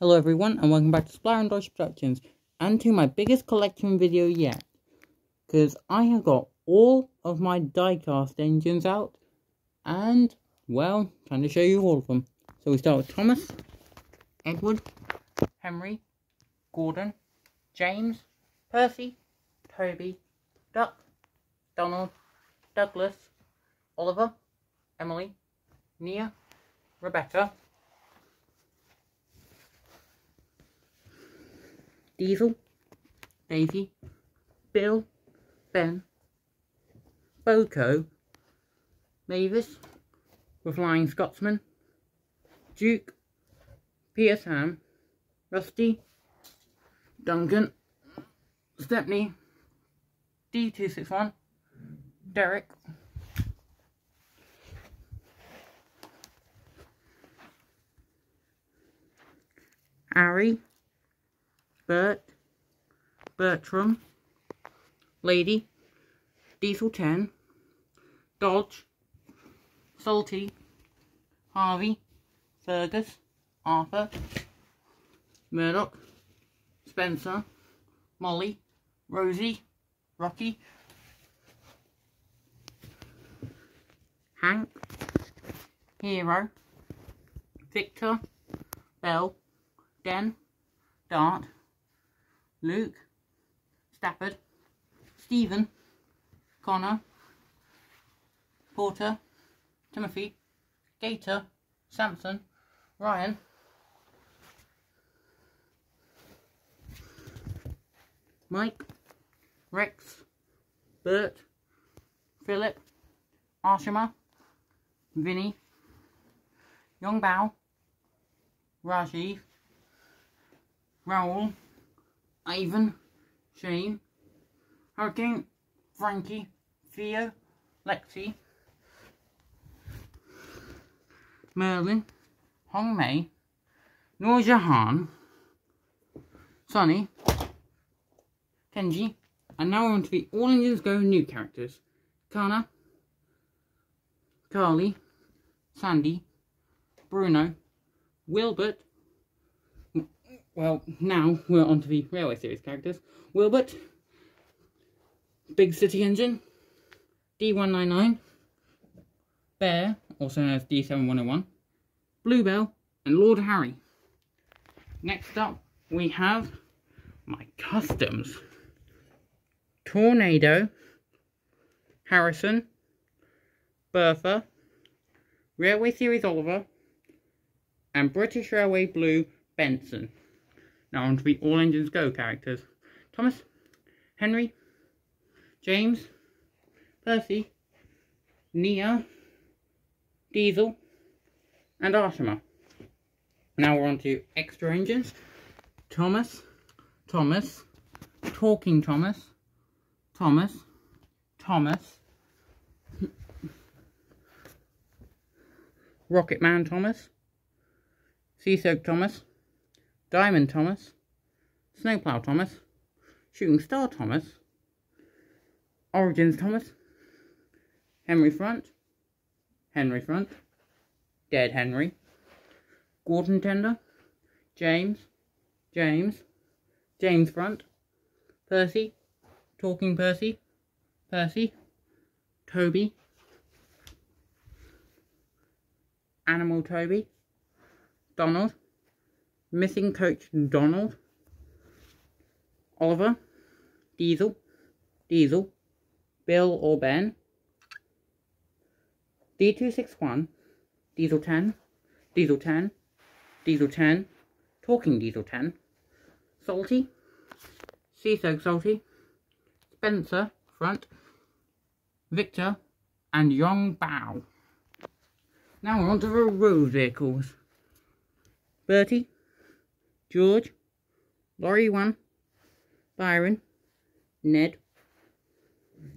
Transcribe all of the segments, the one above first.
Hello everyone and welcome back to Splar and Dodge Productions and to my biggest collection video yet because I have got all of my diecast engines out and well trying to show you all of them. So we start with Thomas, Edward, Henry, Gordon, James, Percy, Toby, Duck, Donald, Douglas, Oliver, Emily, Nia, Rebecca, Diesel, Daisy, Bill, Ben, BoCo, Mavis, the Flying Scotsman, Duke, Peter Sam, Rusty, Duncan, Stepney, D261, Derek, Harry, Bert, Bertram, Lady, Diesel 10, Dodge, Salty, Harvey, Fergus, Arthur, Murdoch, Spencer, Molly, Rosie, Rocky, Hank, Hero, Victor, Belle, Den, Dart, Luke, Stafford, Stephen, Connor, Porter, Timothy, Gator, Samson, Ryan, Mike, Rex, Bert, Philip, Ashima, Vinny, Young Bao, Rajiv, Raoul, Ivan, Shane, Hurricane, Frankie, Theo, Lexi, Merlin, Hong Mei, Noor Jahan, Sonny, Kenji, and now we're on to the All Engines Go new characters. Kana, Carly, Sandy, Bruno, Wilbert, well, now we're on to the Railway Series characters. Wilbert, Big City Engine, D199, Bear, also known as D7101, Bluebell, and Lord Harry. Next up, we have my customs. Tornado, Harrison, Bertha, Railway Series Oliver, and British Railway Blue Benson. Now on to the All Engines Go characters. Thomas, Henry, James, Percy, Nia, Diesel, and Ashima. Now we're on to extra engines. Thomas, Thomas, Talking Thomas, Thomas, Thomas, Rocket Man Thomas, Sea Soak Thomas, Diamond Thomas, Snowplow Thomas, Shooting Star Thomas, Origins Thomas, Henry Front, Henry Front, Dead Henry, Gordon Tender, James, James, James Front, Percy, Talking Percy, Percy, Toby, Animal Toby, Donald, Missing Coach Donald, Oliver, Diesel, Diesel, Bill or Ben, D261, Diesel 10, Diesel 10, Diesel 10, Talking Diesel 10, Salty, Sea Soak Salty, Spencer, Front, Victor, and Young Bao. Now we're on to the road vehicles. Bertie, George, Lorry 1, Byron, Ned,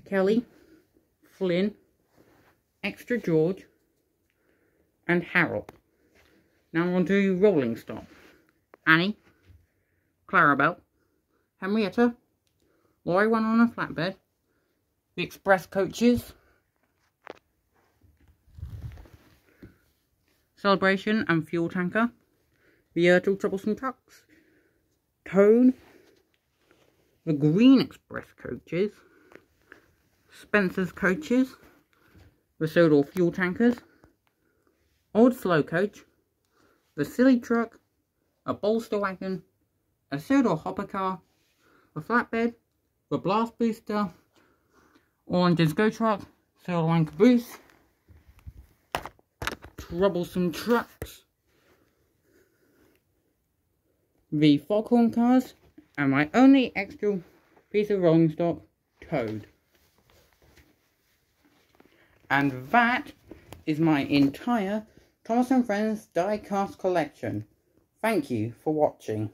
Kelly, Flynn, Extra George, and Harold. Now we're on to Rolling Stock. Annie, Clarabelle, Henrietta, Lorry 1 on a flatbed, the express coaches, Celebration and Fuel Tanker, the Urgel Troublesome Trucks, Tone, the Green Express coaches, Spencer's coaches, the Sodor fuel tankers, Old Slow coach, the Silly truck, a bolster wagon, a Sodor hopper car, a flatbed, the blast booster, Orange's go truck, Sodor line caboose, troublesome trucks, the foghorn cars, and my only extra piece of rolling stock, Toad. And that is my entire Thomas and Friends die-cast collection. Thank you for watching.